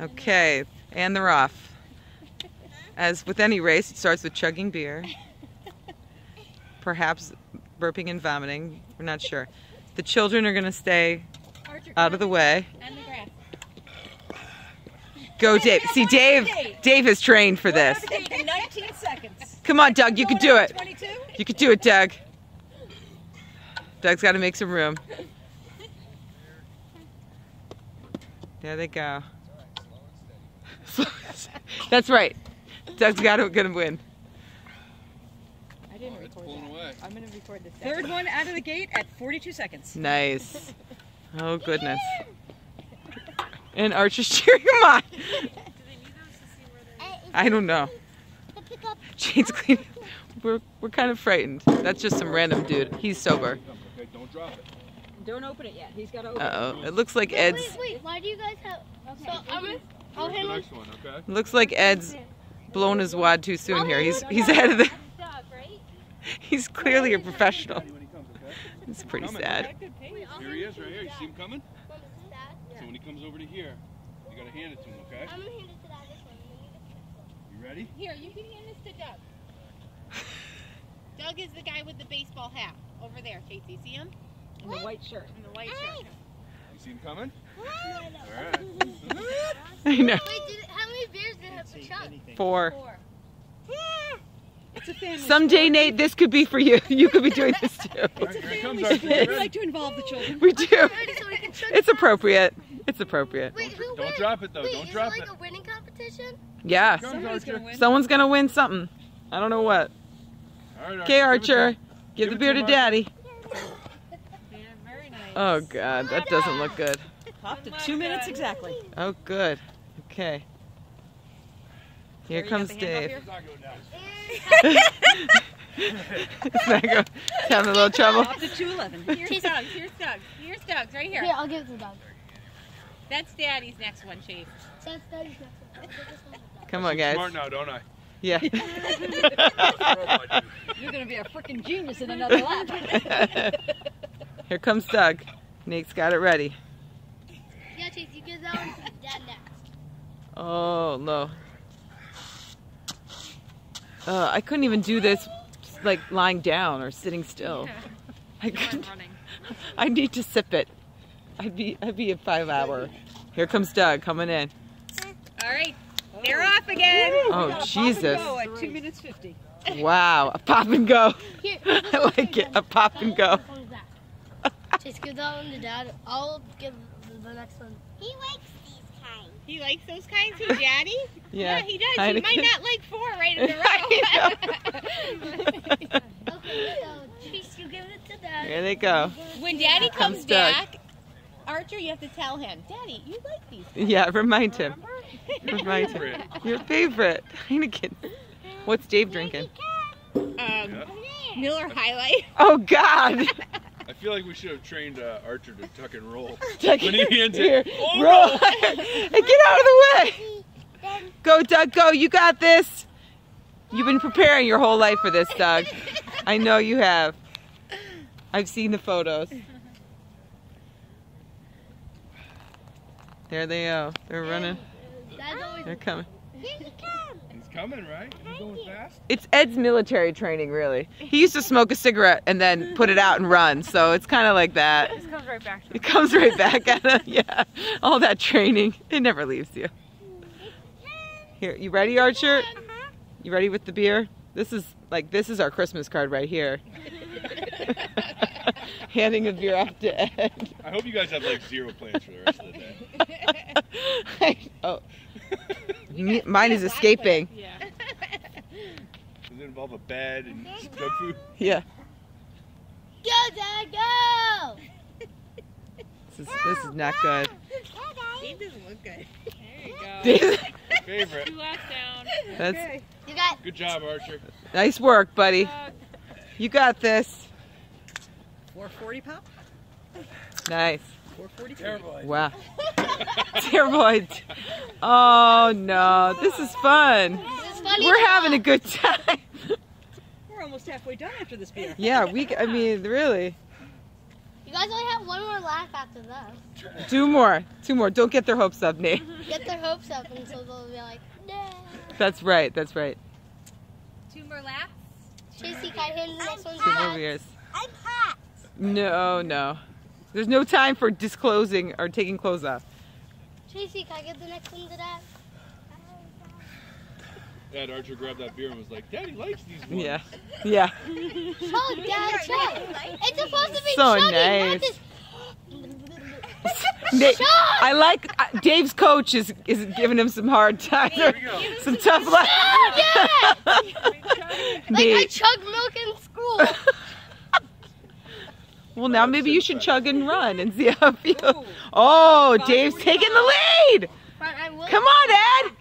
Okay, and they're off. As with any race, it starts with chugging beer. Perhaps burping and vomiting. We're not sure. The children are going to stay out of the way. And the grass. Go, Dave. See, Dave. Dave has trained for this. In 19 seconds. Come on, Doug. You can do it. You can do it, Doug. Doug's got to make some room. There they go. That's right. Doug's got to gonna win. I didn't It's record that. away. I'm gonna record this. Third one out of the gate at 42 seconds. Nice. Oh goodness. And Archer's cheering him on. I don't know. Jane's cleaning. We're we're kind of frightened. That's just some random dude. He's sober. Okay, don't drop it. Don't open it yet. He's got to open Uh oh. It looks like Ed's. Wait, wait, why do you guys have? So I'm gonna, I'll Here's the next one, okay? Looks like Ed's blown his wad too soon here. He's he's ahead of the. He's clearly a professional. When he comes, okay? It's pretty sad. Here he is, right here. You see him coming? So when he comes over to here, you gotta hand it to him, okay? I'm gonna hand it to that this one. You ready? Here, you can hand this to Doug. Doug is the guy with the baseball hat over there, Casey. See him? in the white shirt. In the white shirt. You see him coming? No, Alright. I know. Wait, did, how many beers did it have for Chuck? Four. Four. It's a family Someday, Nate, this could be for you. You could be doing this too. Alright, here he comes, sport. Archie. You We like to involve the children. We do. Ready so we can chug It's appropriate. It's appropriate. Wait, who Don't wins? drop it, though. Wait, Don't is drop it like a winning competition? Yeah. Comes, gonna win. Someone's gonna win something. I don't know what. All right, Okay, Archie, Archer. Give Give the beer to to Daddy. Yeah, very nice. Oh God, that doesn't look good. Up to two minutes exactly. Oh good. Okay. Here Carrie, comes got the Dave. It's not going down. It's not go- it's having a little trouble. Up to 211. Here's Doug's. Here's Doug's. Here's Doug's right here. Here, I'll give it to Doug. That's Daddy's next one, Chase. So that's Doug's next one. I'll give this one to Doug. Come on, guys. Smart now, don't I? Yeah. You're going to be a freaking genius in another lap. Here comes Doug. Nate's got it ready. Yeah, Chase, you give that one to Dad next. Oh no. Uh, I couldn't even do this like lying down or sitting still. I couldn't. I need to sip it. I'd be I'd be a five hour. Here comes Doug coming in. All right. They're off again. Oh Jesus! Go at 2 minutes 50. Wow, a pop and go. Here. I like it. A pop and go. Which one's that? Chase, give that one to Dad. I'll give the- the next one. He wakes these kinds. He likes those kinds too, Daddy? Yeah. he does. kinda He might not like four right in a row. Okay, so Chase, you give it to Dad. Here they go. when Daddy Comes comes back, Archer, you have to tell him, Daddy, you like these. Yeah, remind him. Remind him. Your favorite Heineken. What's Dave drinking? Um, Miller High Life. Oh God! I feel like we should have trained uh, Archer to tuck and roll. Tuck when he hands Here, it, oh, roll. no! hey, get out of the way! Go, Doug, go. You got this. You've been preparing your whole life for this, Doug. I know you have. I've seen the photos. There they are. They're running. They're coming. Here he. He's coming, right? He's going fast. It's Ed's military training, really. He used to smoke a cigarette and then put it out and run, so it's kind of like that. This comes right back to It comes right back at him. Yeah, all that training, it never leaves you. Here, you ready, Archer? Mm-hmm. You ready with the beer? This is like this is our Christmas card right here. Handing a beer off to Ed. I hope you guys have like zero plans for the rest of the day. oh, me- mine is escaping. Yeah. Does it involve a bed and mm-hmm. some dog food? Yeah, Go, Dad, go! this is this is not good. Dave doesn't look good. There you go. Favorite. Two left down. That's You got. Good job, Archer. nice work, buddy. You got this. 440 pop? Nice. 440 Terrible. Wow. Terrible. Oh no, this is fun. This is funny. We're having a good time. We're almost halfway done after this beer. Yeah, we. I mean, really. You guys only have one more lap after that. Two more. Two more. Don't get their hopes up, Nate. Get their hopes up until they'll be like, nah. That's right. That's right. Two more laps. Chasey, can I hand the next one Two more Dad? I'm hot. No, no. There's no time for disclosing or taking clothes off. Chasey, can I get the next one to Dad? Dad Archer grabbed that beer and was like, Daddy likes these ones. Yeah. Yeah. Chug, Dad, chug. It's supposed to be So chugging, nice. not this. Chug! I like uh, Dave's coach is is giving him some hard time, Here we go. some tough luck. Like I Nate. chug milk in school. Well, now maybe you should chug and run and see how it feels. Oh, Dave's taking the lead. But I will. Come on, Ed.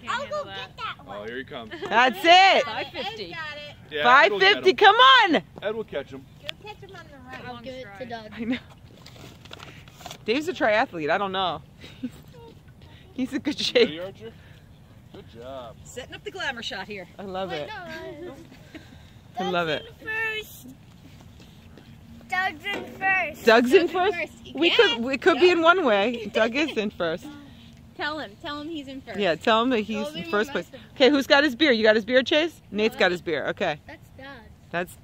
I'll go get that Oh, here he comes. That's it. 550. Got it. Yeah, Ed will get 550. Come on. Ed will catch him. Go catch him on the right. I'll give it to Doug. I know. Dave's a triathlete. I don't know. He's in good shape. Ready, Archer? Good job. Setting up the glamour shot here. I love Wait, it. no. I love it. First. Doug's in first. Doug's in first. First. We Yeah. could we could be in one way. Doug is in first. Tell him. Tell him he's in first. Yeah, tell him that he's I'll in first place. master. Okay, who's got his beer? You got his beer, Chase? Nate's got his beer. Okay, That's Dad. that's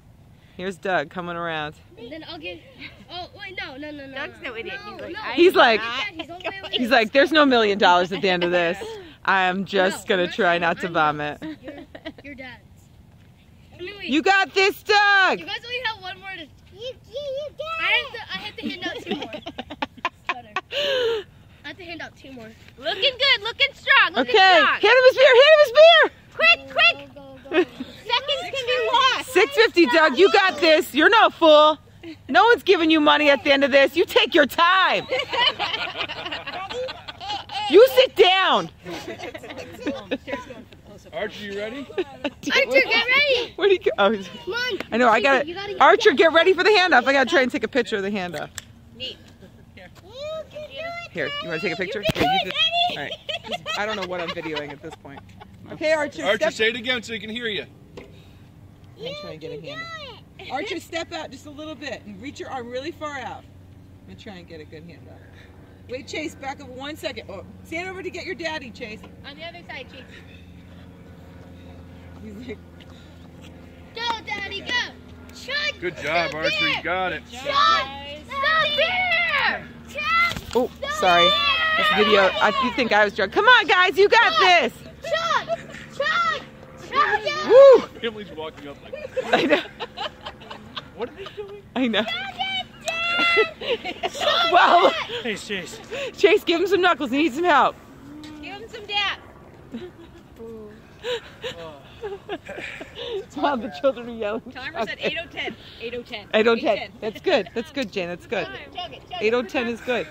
here's Doug coming around. And then I'll give. Oh wait, no, no, no, no. Doug's no idiot. He's like, no. I He's like- He's all the way away. He's like, there's no million dollars at the end of this. I'm just No, gonna try not- not to I'm vomit. Your, your dad's. Anyway, You got this, Doug. you guys only have one more to. You, you, you got I have to, I have to hand out two more. Better. I have to hand out two more. Looking good. Looking strong. Looking Okay, hand strong. him his beer. Hand him his beer. Quick, quick. Go, go, go. Seconds can be lost. 650, Doug. You got this. You're no fool. No one's giving you money at the end of this. You take your time. You sit down. Archer, you ready? Archer, get ready. Where'd he go? Oh, he's- Come on. I know. I got You it. gotta- Archer, get ready for the handoff. I gotta try and take a picture of the handoff. Neat. Here, you want to take a picture? Here, you just, all right. I don't know what I'm videoing at this point. Okay, Archer. Archer, step, say it again so he can hear you. I'm trying to get a handoff. Archer, step out just a little bit and reach your arm really far out. I'm gonna try and get a good hand up. Wait, Chase, back up one second. Oh, stand over to get your daddy, Chase. On the other side, Chase. He's like, Go, Daddy, go. Chug. Good job, Archer. You got it. Chug the beer. Chug oh, sorry. This video. I, you think I was drunk? Come on, guys, you got this. Chug. Chug. Chug it. Woo! Emily's walking up like, I know. what are they doing? I know. Chug it, Dad. Chug Well, it. Hey, Chase. Chase, give him some knuckles. He needs some help. Give him some dap. Wow, the children are yelling. Timer's at 8.010. 8.010. 8.010. That's good. That's good, Jane. That's good. Chug it. Chug 8.010 is good.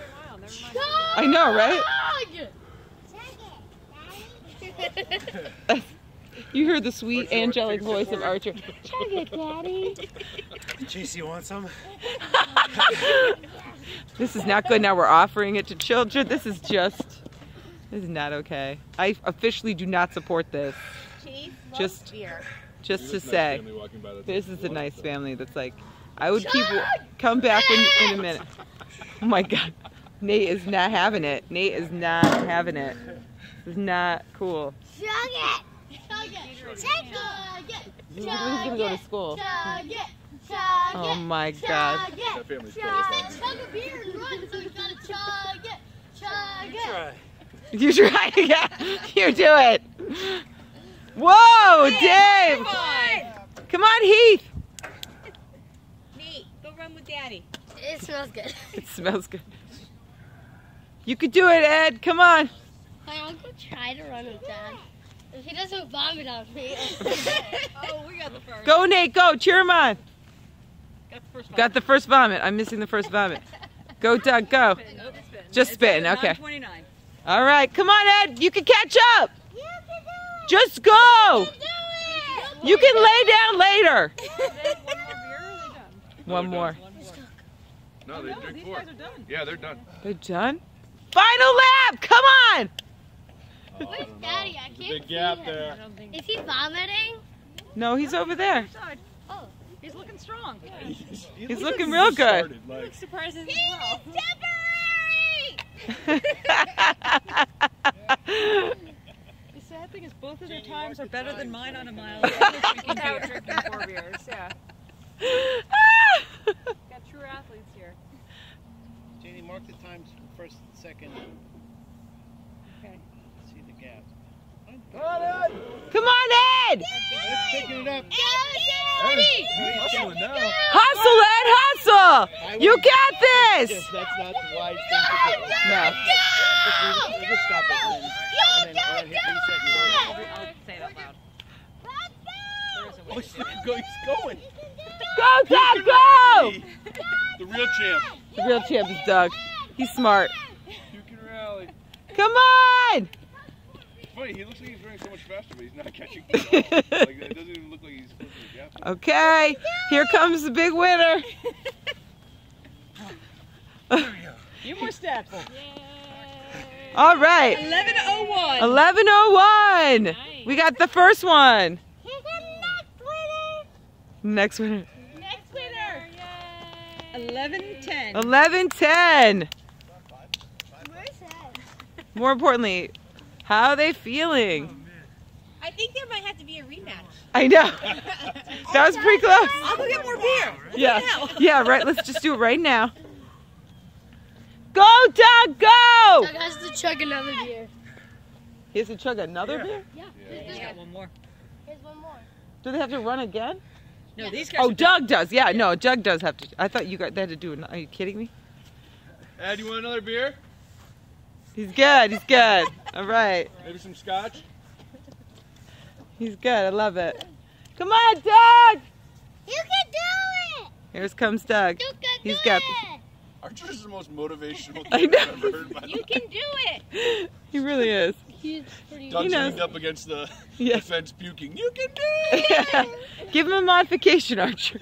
Chug. I know, right? You heard the sweet Archer, angelic voice of for Archer. Chug it, Daddy. Chase, you want some? This is not good. Now we're offering it to children. This is just. This is not okay. I officially do not support this. Chase Just- beer. Just to nice say, family walking by, that's this is a nice family that's like, I would keep. Come back in, in a minute. Oh my God. Nate is not having it. Nate is not having it. It's not cool. Chug it. Chug it. Chug it. He's gonna go to school. Chug it. Chug Oh it. my God. Chug it. That family's Chug totally it. Chug a beer and run, so you gotta chug it. Chug it. Try. You try again. You do it. Whoa, Dave. Come on, Heath. Neat. Go run with Daddy. It smells good. It smells good. You could do it, Ed. Come on. I'll go try to run with Dad. If he doesn't vomit on me. Oh, we got the first. Go, Nate. Go. Cheer him on. Got the first one. Got the first vomit. I'm missing the first vomit. Go, Doug. Go. Oh, nope, it's spitting. Just It's spitting, okay. 9:29. All right. Come on, Ed. You can catch up. you can do Just go. it. Do it. You can lay down later. One One more beer, they done? more. One more. No, they No, drink these four. guys are done. Yeah, they're done. They're done. Final lap. Come on. Oh, Where's. Daddy? I can't big gap see him. there. I don't. Is he vomiting? No, he's over there. Side. Oh. He's looking strong. He's, He's looking real good. Started, like, Surprising He's well. temporary! The sad thing is both of their times are better than mine on a mile. Without drinking four beers, yeah. Got true athletes here. Janie, mark the times from first and second. Okay. See the gap. Come on, Ed! Let's picking it up. hustling now. Hustle, Ed, hustle! You got this! That's not the wise thing to do. No. Just, leave it- just stop it. And then, and then go ahead, hit reset and go. I'll say it out loud. There is a Oh, way. he's go- he's going. Go, Doug, go! The real champ. The real champ is Doug. He's smart. You can rally. Come on! It's funny, he looks like he's running so much faster, but he's not catching. Like, it doesn't even look like he's closing the gap. Okay, here comes the big winner. Few more steps. All right, 1101. 1101. We got the first one. Next winner. Next winner! 1110. 1110. More importantly, how are they feeling? Oh, I think there might have to be a rematch. I know. That was pretty close. I'll go get more beer. Yeah. Yeah, right. Let's just do it right now. Go, Doug, go! Doug has to chug another beer. He has to chug another beer? He's got one more. Here's one more. Do they have to run again? No, these guys Oh, are Doug does. Yeah, no, Doug does have to. I thought you got they had to do it. Are you kidding me? Ed, you want another beer? He's good. He's good. All right. Maybe some scotch? He's good. I love it. Come on, Doug. You can do it! Here comes Doug. You can He's do got it! Archer is the most motivational thing I I've know. ever heard in You life. can do it! He really is. He's pretty Doug's He leaned up against the, Yeah. the fence puking. You can do it! Give him a modification, Archer.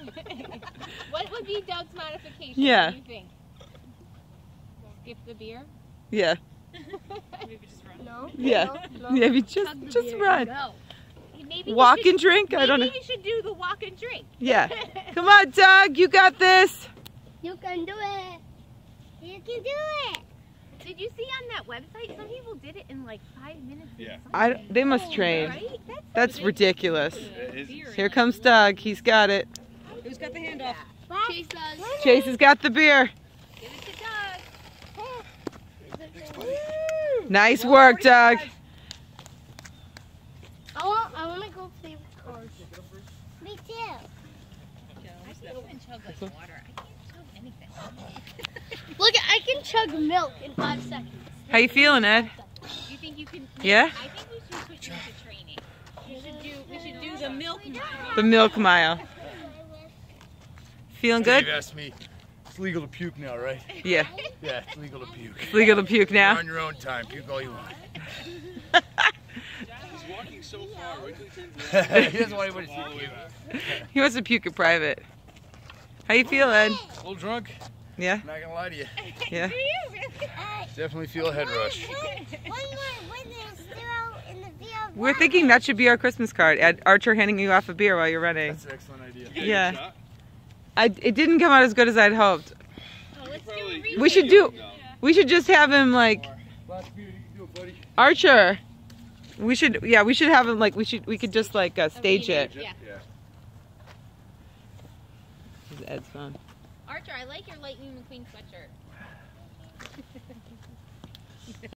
What would be Doug's modification? Yeah. What do you think? Skip the beer? Yeah. No. Yeah. No. Maybe just Chug the just beer. run. Go. Maybe Walk should- and drink. I don't know. Maybe we should do the walk and drink. Yeah. Come on, Doug. You got this. You can do it. You can do it. Did you see on that website? Some people did it in like five minutes. Yeah. I. They must oh, train. Right? That's, That's ridiculous. It is- Here comes Doug. He's got it. Who's got the handoff? Chase us. Chase has got the beer. Give it to Doug. Nice work, Doug. I want, I want to go play with cars. Me too. I can't even chug like water. I can't chug anything. Look, I can chug milk in five seconds. How you feeling, Ed? You think you can? Yeah? I think we should switch into training. We should do. We should do the milk. The milk mile. Feeling good? Dave asked me. It's legal to puke now, right? Yeah. Yeah, it's legal to puke. Legal to puke You're now. on your own time. Puke all you want. He's walking so far. Wait till he turns he doesn't want anybody to see way puke. He wants to puke in private. How you feel, Ed? A little drunk. Yeah? Not gonna lie to you. Yeah. Do you really? Definitely feel a head rush. One more witness still in the field. We're thinking that should be our Christmas card. Ed Archer handing you off a beer while you're running. That's an excellent idea. You Yeah. I, it didn't come out as good as I'd hoped. Oh, let's do a Probably- rematch. We should do- We should just have him like Last beer, you can do it, buddy. Archer. We should, yeah, we should have him like we should. We could just like uh, stage it. Yeah. Yeah. This is Ed's phone. Archer, I like your Lightning McQueen sweatshirt.